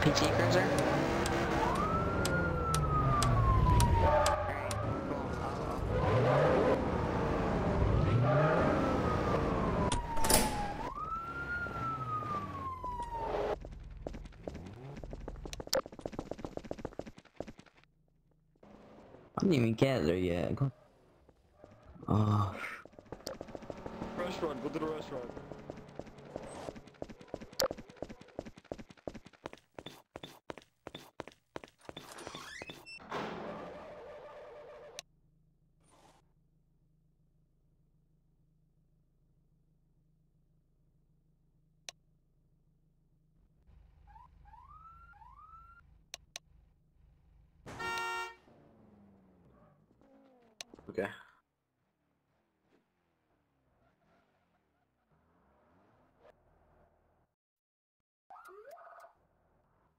PT Cruiser? I'll- I didn't even get there yet. God. Oh, ah. Restaurant, go to the restaurant. Okay.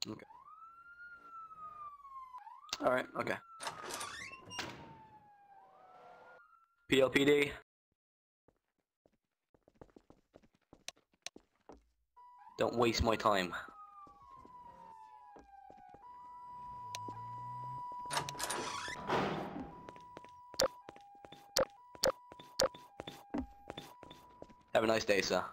Okay. Alright, okay. PLPD. Don't waste my time. Have a nice day, sir.